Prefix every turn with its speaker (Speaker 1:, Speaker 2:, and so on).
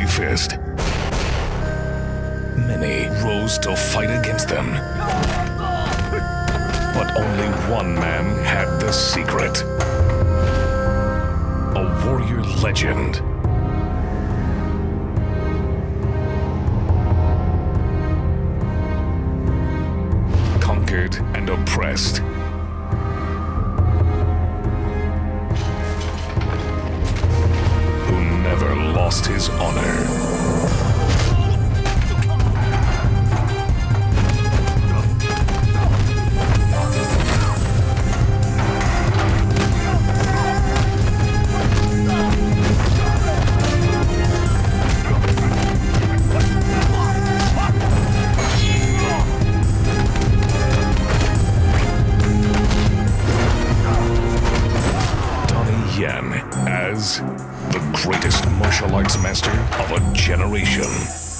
Speaker 1: Fist. Many rose to fight against them. But only one man had the secret. A warrior legend. Conquered and oppressed. Lost his honor. Yen as the greatest martial arts master of a generation.